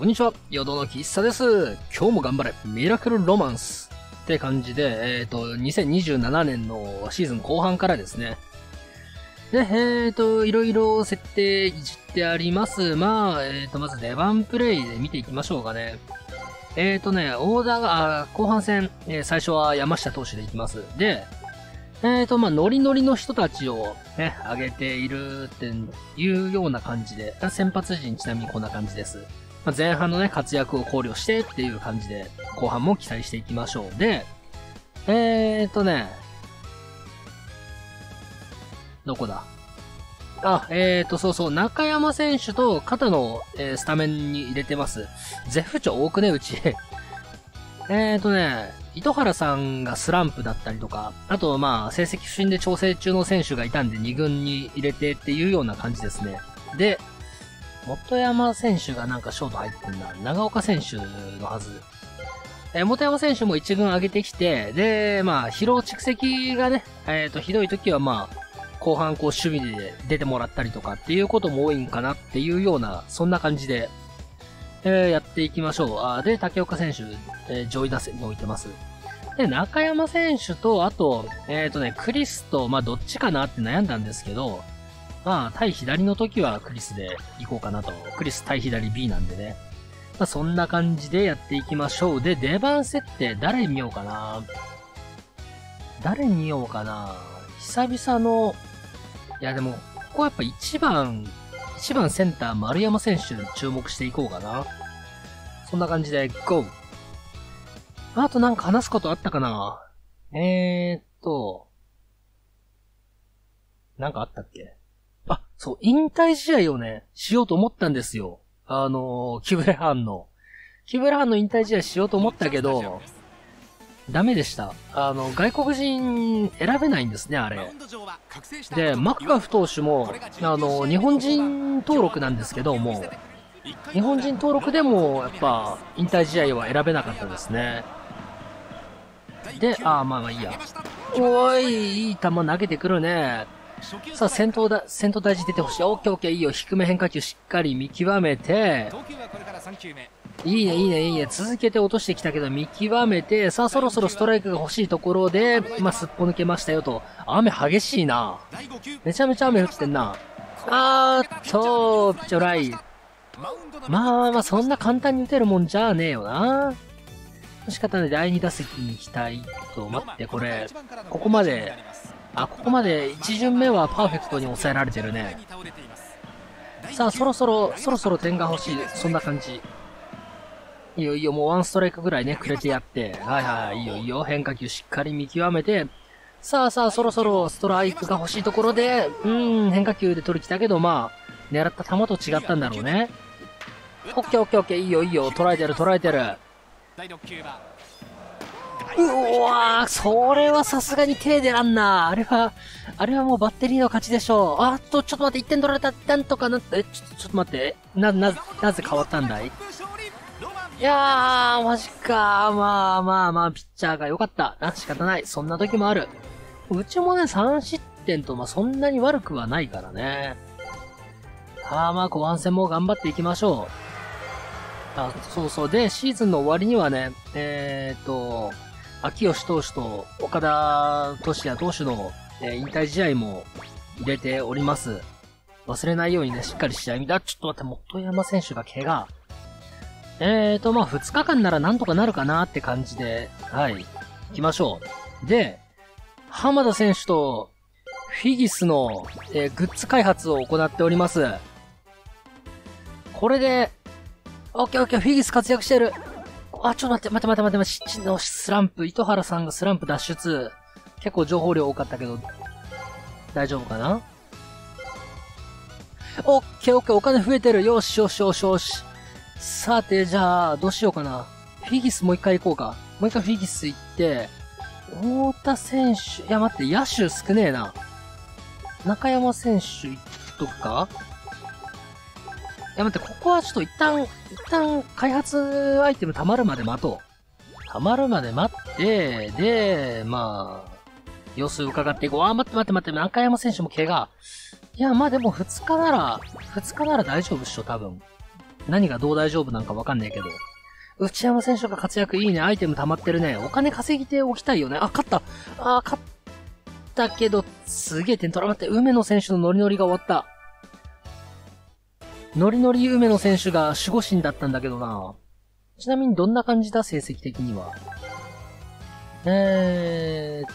こんにちは、ヨドの喫茶です。今日も頑張れ、ミラクルロマンスって感じで、えっ、と、2027年のシーズン後半からですね。で、えっ、と、いろいろ設定いじってあります。まあ、えっ、と、まず出番プレイで見ていきましょうかね。えっ、とね、オーダーが、あ後半戦、え最初は山下投手でいきます。で、えっ、と、まあ、ノリノリの人たちをね、上げているっていうような感じで、先発陣ちなみにこんな感じです。まあ、前半のね、活躍を考慮してっていう感じで、後半も期待していきましょう。で、えーとね、どこだ？あ、えーと、そうそう、中山選手と肩の、えースタメンに入れてます。絶不調多くね、うち。えーとね、糸原さんがスランプだったりとか、あとまあ、成績不振で調整中の選手がいたんで2軍に入れてっていうような感じですね。で、元山選手がなんかショート入ってんだ。長岡選手のはず。えー元山選手も一軍上げてきて、で、まあ、疲労蓄積がね、えっ、と、ひどい時はまあ、後半こう守備で出てもらったりとかっていうことも多いんかなっていうような、そんな感じで、えーやっていきましょう。あで、竹岡選手、えー上位打線に置いてます。で、中山選手と、あと、えっ、とね、クリスと、まあ、どっちかなって悩んだんですけど、まあ、対左の時はクリスで行こうかなと。クリス対左 B なんでね。まあ、そんな感じでやっていきましょう。で、出番設定誰見ようかな誰見ようかな久々の、いやでも、ここはやっぱ一番、一番センター丸山選手に注目していこうかな。そんな感じで、GO! あとなんか話すことあったかなえーっと、なんかあったっけ、そう、引退試合をね、しようと思ったんですよ。あのー、キブレハンの。キブレハンの引退試合しようと思ったけど、ダメでした。あの、外国人選べないんですね、あれ。で、マッカフ投手も、あの、日本人登録なんですけども、日本人登録でも、やっぱ、引退試合は選べなかったですね。で、あーまあまあいいや。おい、いい球投げてくるね。さあ、先頭だ、先頭大事出てほしい。オッケーオッケーいいよ。低め変化球しっかり見極めて、投球はこれから3球目いいね、いいね、いいね。続けて落としてきたけど、見極めて、さあ、そろそろストライクが欲しいところで、まあ、すっぽ抜けましたよと。雨激しいな。第5球めちゃめちゃ雨降ってんな。あーっと、ピッチョライ。まあまあ、そんな簡単に打てるもんじゃねえよな。仕方ない。第2打席に行きたいと、待って、これ、ここまで、あ、ここまで1巡目はパーフェクトに抑えられてるね。さあ、そろそろ、そろそろ点が欲しい。そんな感じ。いいよいいよ、もうワンストライクぐらいね、くれてやって。はいはいはい、いいよいいよ。変化球しっかり見極めて。さあさあ、そろそろストライクが欲しいところで、うーん、変化球で取り来たけど、まあ、狙った球と違ったんだろうね。オッケーオッケーオッケー、いいよいいよ。捉えてる捉えてる。うわー、それはさすがに手出らんな。あれは、あれはもうバッテリーの勝ちでしょう。あっと、ちょっと待って、1点取られた。なんとかなって、え、ちょ、っと待って。な、な、なぜ変わったんだい？いやー、マジか。まあまあまあ、ピッチャーが良かった。な、仕方ない。そんな時もある。うちもね、3失点と、まあそんなに悪くはないからね。あーまあ、後半戦も頑張っていきましょう。あ、そうそう。で、シーズンの終わりにはね、えーっと、秋吉投手と岡田俊也投手の、え引退試合も入れております。忘れないようにね、しっかり試合見た。ちょっと待って、元山選手が怪我。えーと、まあ、2日間ならなんとかなるかなって感じで、はい、行きましょう。で、浜田選手とフィギスの、えーグッズ開発を行っております。これで、オッケーオッケー、フィギス活躍してる。あ、ちょっと待って、待って待って待って待って、七のスランプ、糸原さんがスランプ脱出。結構情報量多かったけど、大丈夫かな？オッケーオッケー、お金増えてる。よしよしよしよし。さて、じゃあ、どうしようかな。フィギスもう一回行こうか。もう一回フィギス行って、太田選手、いや待って、野手少ねえな。中山選手行っとくか？いや待って、ここはちょっと一旦、一旦開発アイテム溜まるまで待とう。溜まるまで待って、で、まあ、様子伺っていこう。あ、待って待って待って、中山選手も怪我。いや、まあでも2日なら、2日なら大丈夫っしょ、多分。何がどう大丈夫なんかわかんないけど。内山選手が活躍いいね。アイテム溜まってるね。お金稼ぎておきたいよね。あ、勝った。あ、勝ったけど、すげえ点取らまって、梅野選手のノリノリが終わった。ノリノリ梅野選手が守護神だったんだけどな。ちなみにどんな感じだ成績的には？えー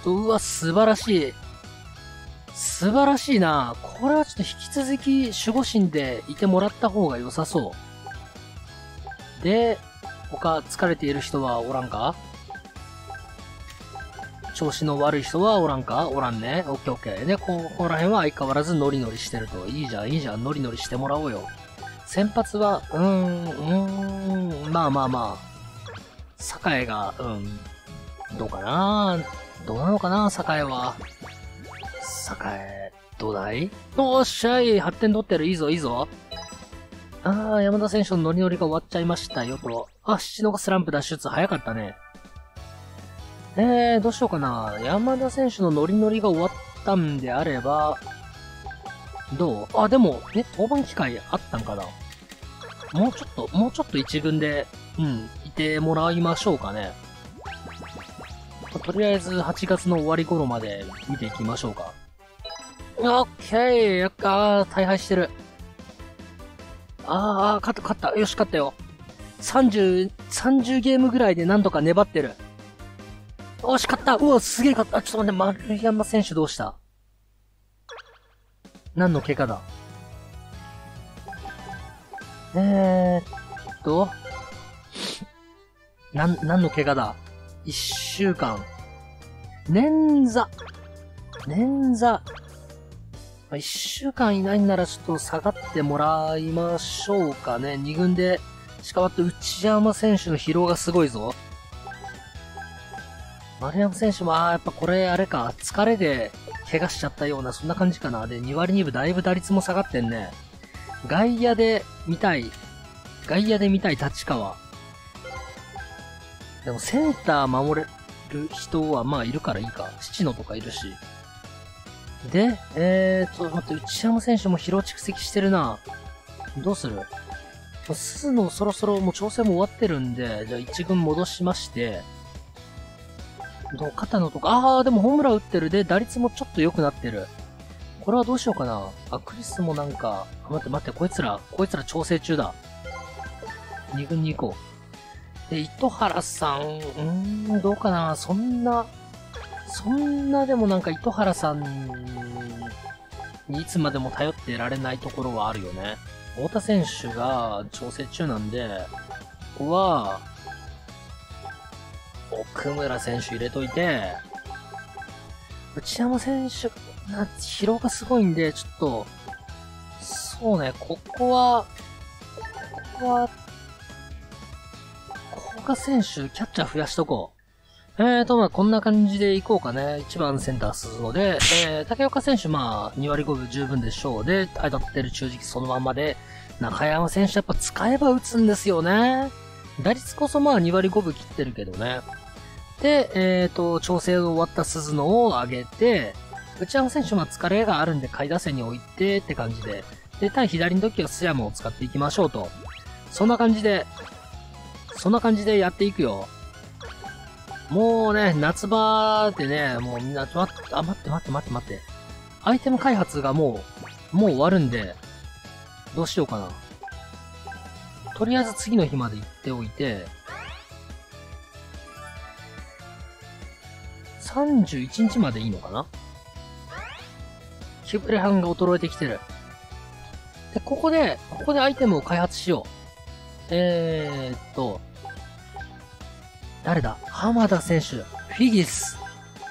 っと、うわ、素晴らしい。素晴らしいな。これはちょっと引き続き守護神でいてもらった方が良さそう。で、他疲れている人はおらんか？調子の悪い人はおらんか？おらんね。オッケーオッケー。で、ここら辺は相変わらずノリノリしてると。いいじゃん、いいじゃん。ノリノリしてもらおうよ。先発は、うーん、うーん、まあまあまあ。栄が、うん、どうかな？どうなのかな？栄は。栄、どうだい？おっしゃい !8 点取ってる。いいぞ、いいぞ。あー、山田選手のノリノリが終わっちゃいましたよと。あ、七のがスランプ脱出早かったね。えー、どうしようかな。山田選手のノリノリが終わったんであれば、どう？あ、でも、え、登板機会あったんかな？もうちょっと、もうちょっと一軍で、うん、いてもらいましょうかね。とりあえず8月の終わり頃まで見ていきましょうか。オッケーやっかー大敗してる。あー、勝った、勝った。よし、勝ったよ。30、30ゲームぐらいで何とか粘ってる。よし、勝ったうわ、すげえ勝った。ちょっと待って、丸山選手どうした？何の怪我だ？えーっと、なん、何の怪我だ？一週間。捻挫。捻挫。一週間いないんならちょっと下がってもらいましょうかね。二軍で、しかもって内山選手の疲労がすごいぞ。丸山選手も、あーやっぱこれあれか、疲れで怪我しちゃったような、そんな感じかな。で、2割2分だいぶ打率も下がってんね。外野で見たい。外野で見たい立川。でもセンター守れる人はまあいるからいいか。七野とかいるし。で、えーと、待って、内山選手も疲労蓄積してるな。どうする？鈴野そろそろもう調整も終わってるんで、じゃあ一軍戻しまして、どう肩のとか、あー、でもホームラン打ってる。で、打率もちょっと良くなってる。これはどうしようかな。あ、クリスもなんか、あ待って待って、こいつら、こいつら調整中だ。二軍に行こう。で、糸原さん、うーん、どうかな。そんな、そんなでもなんか糸原さんにいつまでも頼ってられないところはあるよね。太田選手が調整中なんで、ここは、奥村選手入れといて、内山選手、な疲労がすごいんで、ちょっと、そうね、ここは、ここは、古賀選手、キャッチャー増やしとこう。えーと、まあ、こんな感じでいこうかね。1番センター鈴野で、えー、竹岡選手、まあ、2割5分十分でしょう。で、当たってる中軸そのままで、中山選手やっぱ使えば打つんですよね。打率こそまあ2割5分切ってるけどね。で、えーと、調整が終わった鈴野を上げて、内山選手は疲れがあるんで下位打線に置いてって感じで、で、対左の時は須山を使っていきましょうと。そんな感じで、そんな感じでやっていくよ。もうね、夏場でね、もうみんな、待って、あ、待って待って待って待って。アイテム開発がもう、もう終わるんで、どうしようかな。とりあえず次の日まで行っておいて、31日までいいのかな？キブレハンが衰えてきてる。で、ここで、ここでアイテムを開発しよう。えーっと、誰だ？浜田選手、フィギス。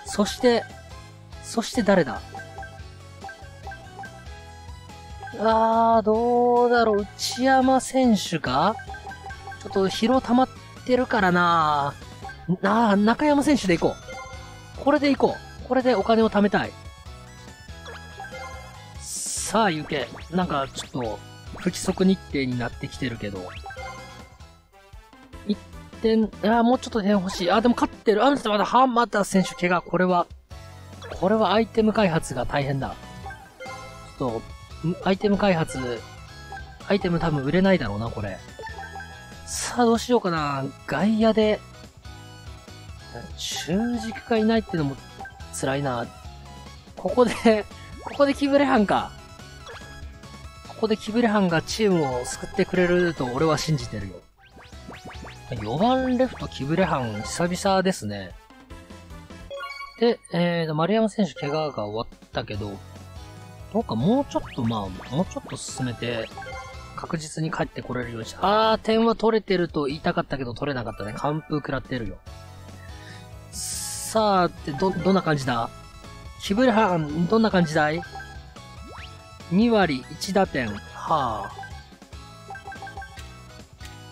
そして、そして誰だ？あー、どうだろう、内山選手かちょっと疲労溜まってるからななあ、中山選手で行こう。これで行こう。これでお金を貯めたい。さあ、行け。なんか、ちょっと、不規則日程になってきてるけど。一点、あーもうちょっと点欲しい。あ、でも勝ってる。あ、ちょっとまだ、浜田選手怪我。これは、これはアイテム開発が大変だ。ちょっと、アイテム開発、アイテム多分売れないだろうな、これ。さあ、どうしようかな。外野で、中軸がいないっていうのも辛いな。ここで、ここでキブレハンか。ここでキブレハンがチームを救ってくれると俺は信じてるよ。4番レフトキブレハン久々ですね。で、えーと、丸山選手怪我が終わったけど、どうかもうちょっとまあ、もうちょっと進めて、確実に帰ってこれるようにしあー、点は取れてると言いたかったけど取れなかったね。完封食らってるよ。さあ、ってど、どんな感じだ？渋谷藩、どんな感じだい ?2 割1打点。はあ。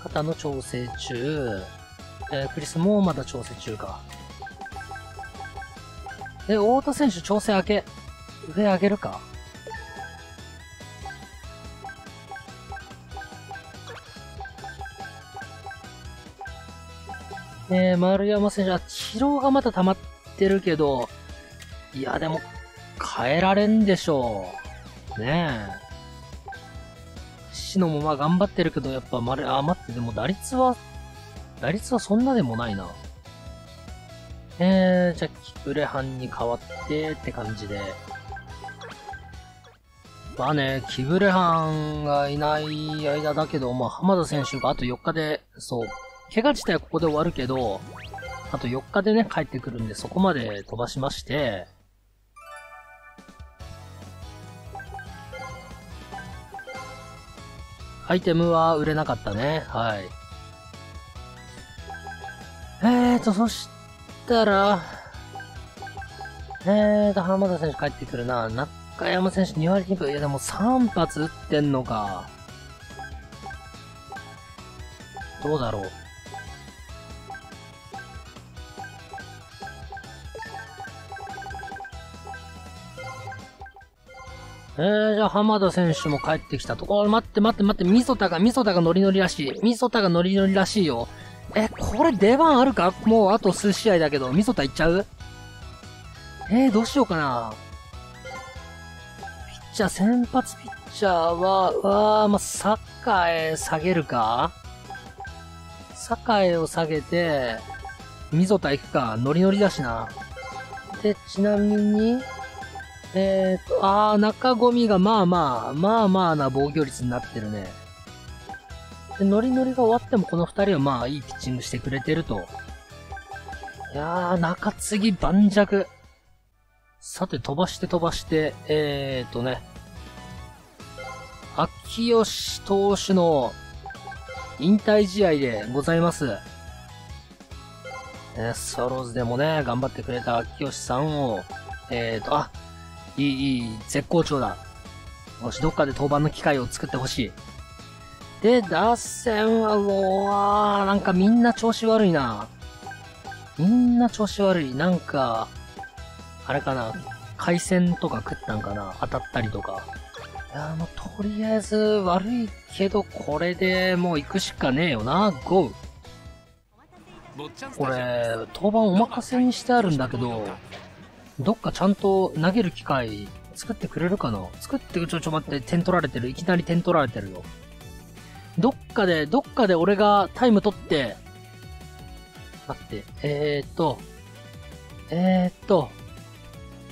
肩の調整中。えー、クリスもまだ調整中か。え、太田選手調整明け。上上げるか？え、丸山選手は疲労がまだ溜まってるけど、いや、でも、変えられんでしょう。ねえ。シノもまあ頑張ってるけど、やっぱ丸、あ、待って、でも打率は、打率はそんなでもないな。えー、じゃあ、キプレハンに変わってって感じで。まあね、キブレハンがいない間だけど、まあ、浜田選手があと4日で、そう、怪我自体はここで終わるけど、あと4日でね、帰ってくるんで、そこまで飛ばしまして、アイテムは売れなかったね。はい。えーと、そしたら、えーと、浜田選手帰ってくるな。中山選手2割2分。いや、でも3発撃ってんのか。どうだろう。えー、じゃあ浜田選手も帰ってきたと。お待って待って待って、みそたが、みそたがノリノリらしい。みそたがノリノリらしいよ。え、これ出番あるか？もうあと数試合だけど、みそたいっちゃう？えー、どうしようかな。ピッチャー、先発ピッチャーは、うわー、まあ、サッカーへ下げるか？サッカーへを下げて、みぞた行くか。ノリノリだしな。で、ちなみに、えーと、あー、中ゴミがまあまあ、まあまあな防御率になってるね。で、ノリノリが終わってもこの二人はまあいいピッチングしてくれてると。いやー、中継ぎ盤石。さて、飛ばして飛ばして、えーとね。秋吉投手の引退試合でございます。ね、スワローズでもね、頑張ってくれた秋吉さんを、えーと、あ、いい、いい、絶好調だ。もしどっかで登板の機会を作ってほしい。で、打線は、うわー、なんかみんな調子悪いな。みんな調子悪い。なんか、あれかな、回線とか食ったんかな当たったりとか。いやもうとりあえず悪いけど、これでもう行くしかねえよな。ゴー。これ、登板お任せにしてあるんだけど、どっかちゃんと投げる機会作ってくれるかな？作って、ちょ、ちょ待って、点取られてる。いきなり点取られてるよ。どっかで、どっかで俺がタイム取って、待って、えーっと、えーっと、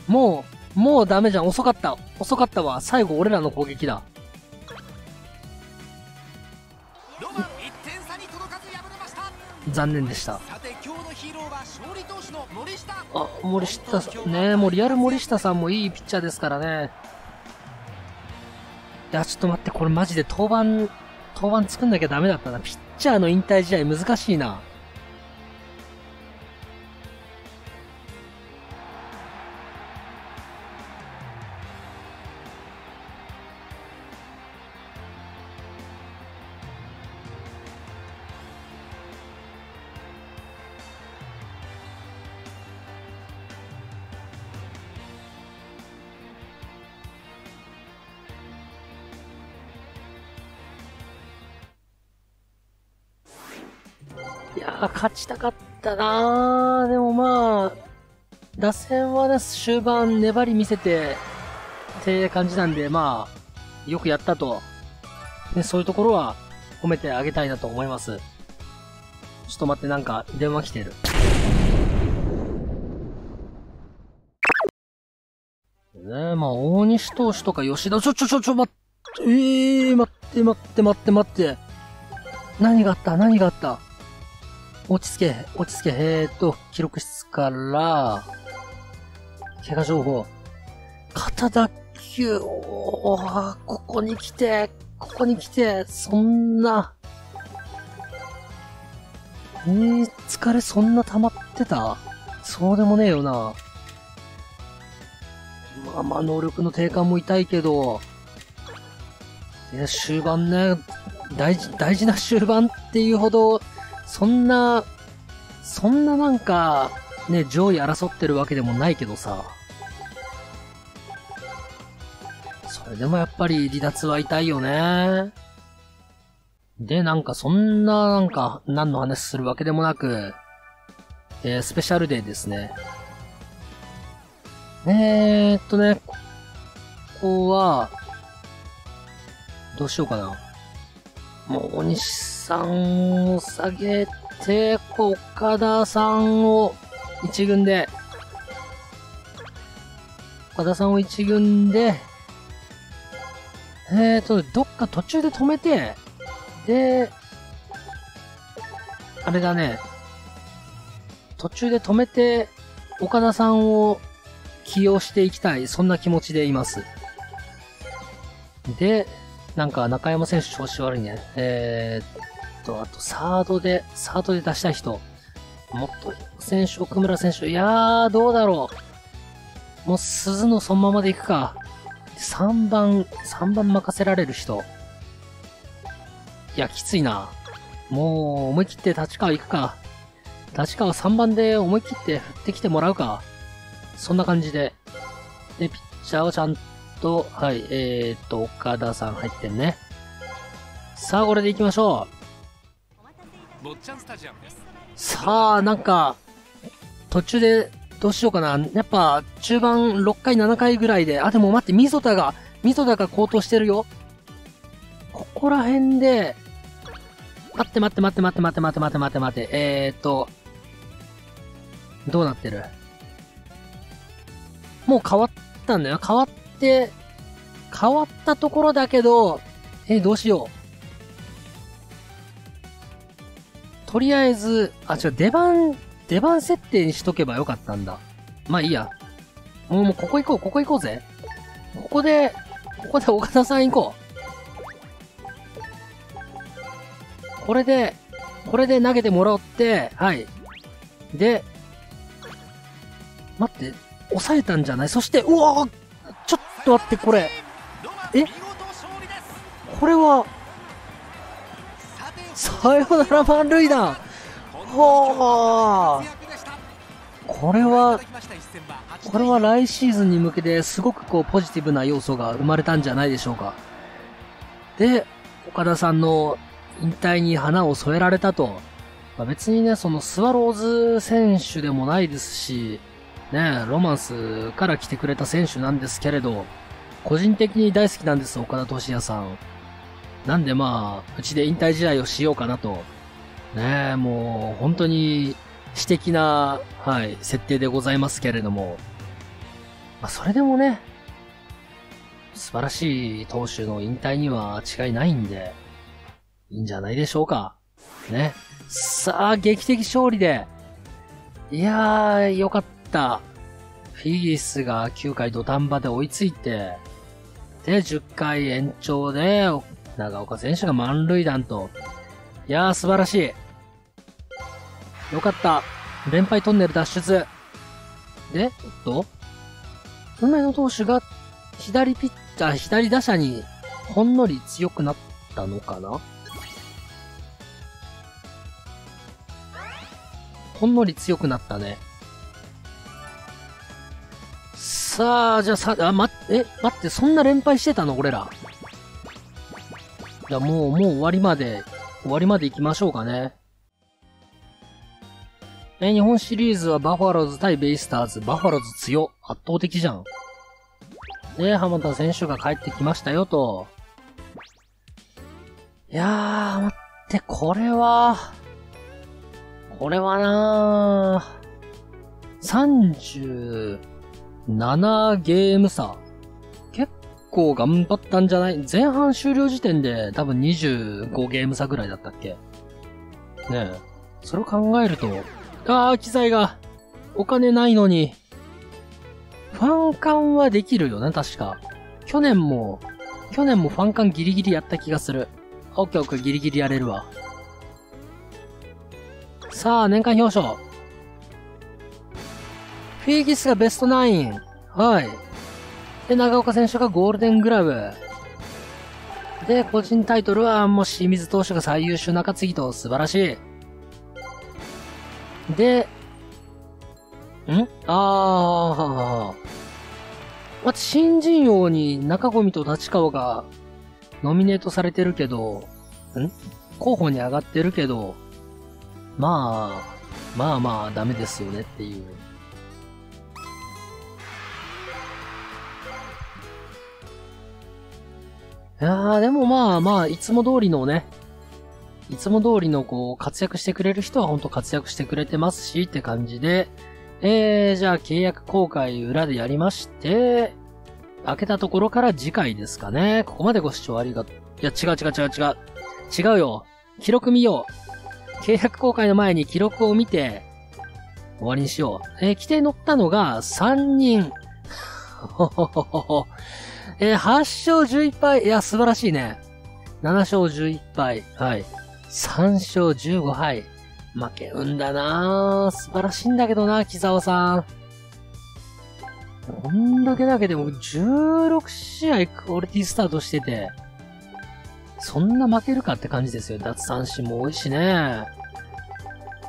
もう、もうダメじゃん。遅かった。遅かったわ。最後俺らの攻撃だ。残念でした。あ、森下さん、ねもうリアル森下さんもいいピッチャーですからね。いや、ちょっと待って、これマジで登板、登板作んなきゃダメだったな。ピッチャーの引退試合難しいな。勝ちたかったなでもまあ、打線はね、終盤粘り見せて、って感じなんで、まあ、よくやったと。ね、そういうところは褒めてあげたいなと思います。ちょっと待って、なんか電話来てる。ね、まあ、大西投手とか吉田、ちょ、ちょ、ちょ、ちょ、待って、ええー、待って、待って、待って、待って。何があった？何があった？落ち着け、落ち着け、えーっと、記録室から、怪我情報。肩脱臼、おー、ここに来て、ここに来て、そんな、えー、疲れそんな溜まってた？そうでもねえよな。まあまあ、能力の低下も痛いけど、いや、終盤ね、大事、大事な終盤っていうほど、そんな、そんななんか、ね、上位争ってるわけでもないけどさ。それでもやっぱり離脱は痛いよね。で、なんかそんな、なんか、何の話するわけでもなく、えー、スペシャルデーですね。えーっとね、ここは、どうしようかな。もう、大西さんを下げて、岡田さんを一軍で、岡田さんを一軍で、えーと、どっか途中で止めて、で、あれだね、途中で止めて、岡田さんを起用していきたい、そんな気持ちでいます。で、なんか中山選手調子悪いね。えー、っと、あとサードで、サードで出したい人。もっと、選手、奥村選手。いやー、どうだろう。もう鈴のそのままでいくか。3番、3番任せられる人。いや、きついな。もう、思い切って立川行くか。立川3番で思い切って振ってきてもらうか。そんな感じで。で、ピッチャーをちゃんと、はい、えー、っと、岡田さん入ってんね。さあ、これで行きましょう。さあ、なんか、途中で、どうしようかな。やっぱ、中盤6回、7回ぐらいで、あ、でも待って、溝田が、溝田が高騰してるよ。ここら辺で、待って待って待って待って待って待って待って待って待って、えーっと、どうなってる？もう変わったんだよ。変わって、変わったところだけど、え、どうしよう。とりあえず、あ、違う、出番、出番設定にしとけばよかったんだ。まあいいや。もう、もう、ここ行こう、ここ行こうぜ。ここで、ここで岡田さん行こう。これで、これで投げてもらって、はい。で、待って、抑えたんじゃない？そして、うわーと待って、これ、え？これは、さよなら満塁弾はあこれは、これは来シーズンに向けてすごくこうポジティブな要素が生まれたんじゃないでしょうか。で、岡田さんの引退に花を添えられたと。まあ、別にね、そのスワローズ選手でもないですし、ね、ロマンスから来てくれた選手なんですけれど、個人的に大好きなんです、岡田敏也さん。なんでまあ、うちで引退試合をしようかなと。ねえもう本当に私的な、はい、設定でございますけれども、まあ、それでもね、素晴らしい投手の引退には違いないんで、いいんじゃないでしょうか。ね。さあ、劇的勝利で。いやー、よかった。フィギスが9回土壇場で追いついて、で、10回延長で、長岡選手が満塁弾と。いやー、素晴らしい。よかった。連敗トンネル脱出。で、おっと梅野投手が左ピッチャー、左打者にほんのり強くなったのかな？ほんのり強くなったね。さあ、じゃあさ、あ、ま、え、待って、そんな連敗してたの？俺ら。じゃあもう、もう終わりまで、終わりまで行きましょうかね。え、日本シリーズはバファローズ対ベイスターズ。バファローズ強。圧倒的じゃん。で、浜田選手が帰ってきましたよと。いやー、待って、これは、これはなー、30 7ゲーム差。結構頑張ったんじゃない？前半終了時点で多分25ゲーム差ぐらいだったっけ？ねえ。それを考えると、あー、機材が、お金ないのに、ファン缶はできるよね、確か。去年も、去年もファン缶ギリギリやった気がする。オッケーオッケーギリギリやれるわ。さあ、年間表彰。フィギスがベストナイン。はい。で、長岡選手がゴールデングラブ。で、個人タイトルはもう清水投手が最優秀中継ぎと素晴らしい。で、ん？あー、また新人王に中込と立川がノミネートされてるけど、ん？候補に上がってるけど、まあ、まあまあダメですよねっていう。いやー、でもまあまあ、いつも通りのね、いつも通りのこう、活躍してくれる人はほんと活躍してくれてますしって感じで、えー、じゃあ契約公開裏でやりまして、開けたところから次回ですかね。ここまでご視聴ありがとう。いや、違う違う違う違う。違うよ。記録見よう。契約公開の前に記録を見て、終わりにしよう。えー、規定乗ったのが3人。ほほほほほ。えー、8勝11敗。いや、素晴らしいね。7勝11敗。はい。3勝15敗。負けるんだなぁ。素晴らしいんだけどな、木沢さん。こんだけだけでも16試合クオリティスタートしてて、そんな負けるかって感じですよ。脱三振も多いしね。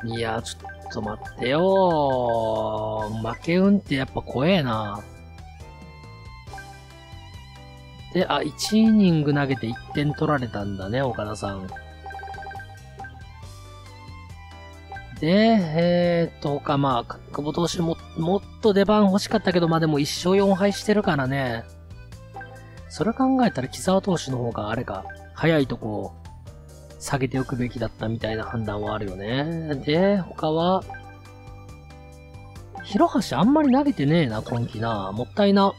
いや、ちょっと待ってよ負け運ってやっぱ怖えな。で、あ、1イニング投げて1点取られたんだね、岡田さん。で、えー、っと、他まあ、久保投手も、もっと出番欲しかったけど、まあでも1勝4敗してるからね。それ考えたら木沢投手の方があれか、早いとこ、下げておくべきだったみたいな判断はあるよね。で、他は、広橋あんまり投げてねえな、今季な。もったいな。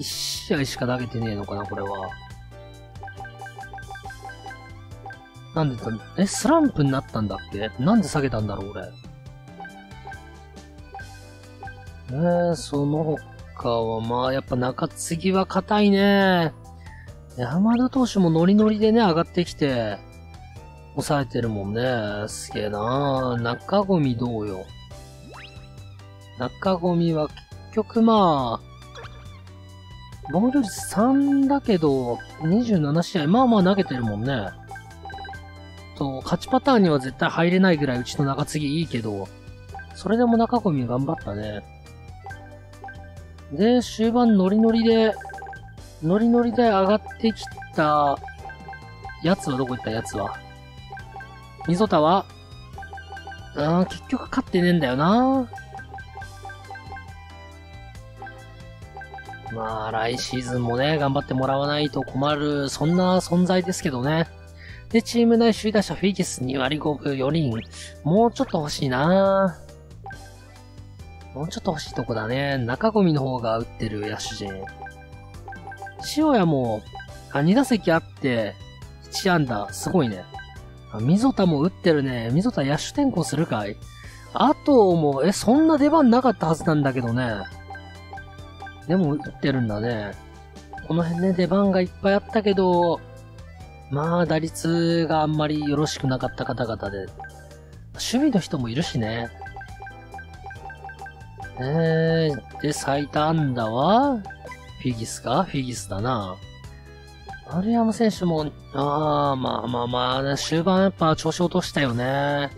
1試合しか投げてねえのかな、これは。なんでだ、え、スランプになったんだっけ？なんで下げたんだろう、俺。ねえ、その他は、まあ、やっぱ中継ぎは硬いね。山田投手もノリノリでね、上がってきて、抑えてるもんね。すげえな中込どうよ。中込は結局まあ、防御率3だけど、27試合、まあまあ投げてるもんね。と、勝ちパターンには絶対入れないぐらいうちの中継ぎいいけど、それでも中込頑張ったね。で、終盤ノリノリで、ノリノリで上がってきた、やつはどこ行ったやつは？溝田は、あー結局勝ってねえんだよなまあ、来シーズンもね、頑張ってもらわないと困る、そんな存在ですけどね。で、チーム内首位打者フィギス2割5分4厘。もうちょっと欲しいなもうちょっと欲しいとこだね。中込の方が打ってる野手陣。塩谷も、あ、2打席あって、1安打、すごいね。あ、溝田も打ってるね。溝田野手転向するかいあともう、え、そんな出番なかったはずなんだけどね。でも打ってるんだね。この辺ね、出番がいっぱいあったけど、まあ、打率があんまりよろしくなかった方々で、守備の人もいるしね。えー、で、最多安打は、フィギスか？フィギスだな。丸山選手も、ああ、まあまあまあ、終盤やっぱ調子落としたよね。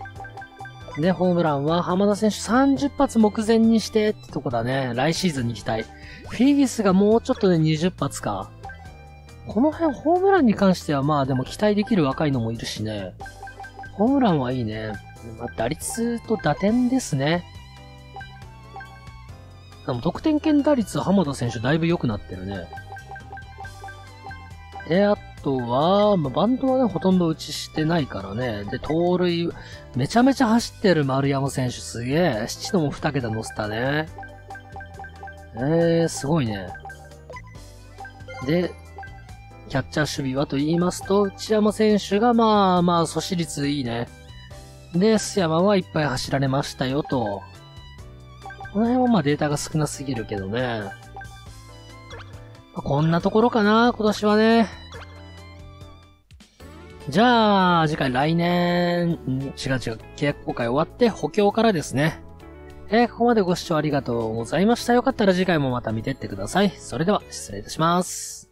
で、ホームランは浜田選手30発目前にしてってとこだね。来シーズンに期待。フィギスがもうちょっとで20発か。この辺ホームランに関してはまあでも期待できる若いのもいるしね。ホームランはいいね。まあ、打率と打点ですね。でも得点圏打率浜田選手だいぶ良くなってるね。で、あとは、まあ、バントはね、ほとんど打ちしてないからね。で、盗塁、めちゃめちゃ走ってる丸山選手すげえ。七度も二桁乗せたね。えー、すごいね。で、キャッチャー守備はと言いますと、内山選手がまあまあ、阻止率いいね。で、須山はいっぱい走られましたよと。この辺はまあデータが少なすぎるけどね。まあこんなところかな、今年はね。じゃあ、次回来年、違う違う、契約公開終わって補強からですね。えーここまでご視聴ありがとうございました。よかったら次回もまた見てってください。それでは、失礼いたします。